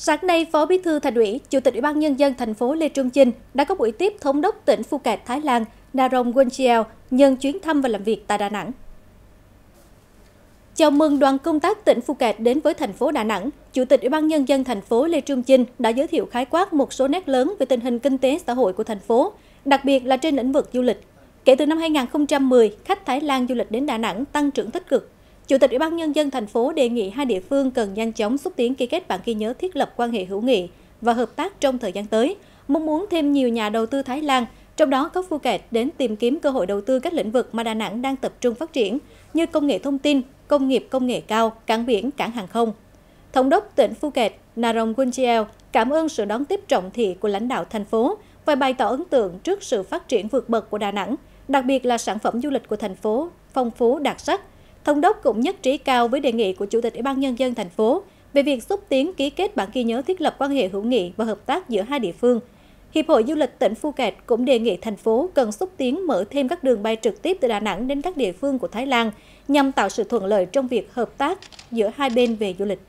Sáng nay, Phó Bí thư Thành ủy, Chủ tịch Ủy ban nhân dân thành phố Lê Trung Chinh đã có buổi tiếp thống đốc tỉnh Phuket, Thái Lan, Narong Wonchiel nhân chuyến thăm và làm việc tại Đà Nẵng. Chào mừng đoàn công tác tỉnh Phuket đến với thành phố Đà Nẵng, Chủ tịch Ủy ban nhân dân thành phố Lê Trung Chinh đã giới thiệu khái quát một số nét lớn về tình hình kinh tế xã hội của thành phố, đặc biệt là trên lĩnh vực du lịch. Kể từ năm 2010, khách Thái Lan du lịch đến Đà Nẵng tăng trưởng tích cực, Chủ tịch Ủy ban nhân dân thành phố đề nghị hai địa phương cần nhanh chóng xúc tiến ký kết bản ghi nhớ thiết lập quan hệ hữu nghị và hợp tác trong thời gian tới, mong muốn thêm nhiều nhà đầu tư Thái Lan, trong đó có Phuket đến tìm kiếm cơ hội đầu tư các lĩnh vực mà Đà Nẵng đang tập trung phát triển như công nghệ thông tin, công nghiệp công nghệ cao, cảng biển, cảng hàng không. Thống đốc tỉnh Phuket Narong Wonchiel cảm ơn sự đón tiếp trọng thị của lãnh đạo thành phố và bày tỏ ấn tượng trước sự phát triển vượt bậc của Đà Nẵng, đặc biệt là sản phẩm du lịch của thành phố phong phú đặc sắc, Thống đốc cũng nhất trí cao với đề nghị của Chủ tịch Ủy ban Nhân dân thành phố về việc xúc tiến ký kết bản ghi nhớ thiết lập quan hệ hữu nghị và hợp tác giữa hai địa phương. Hiệp hội Du lịch tỉnh Phuket cũng đề nghị thành phố cần xúc tiến mở thêm các đường bay trực tiếp từ Đà Nẵng đến các địa phương của Thái Lan nhằm tạo sự thuận lợi trong việc hợp tác giữa hai bên về du lịch.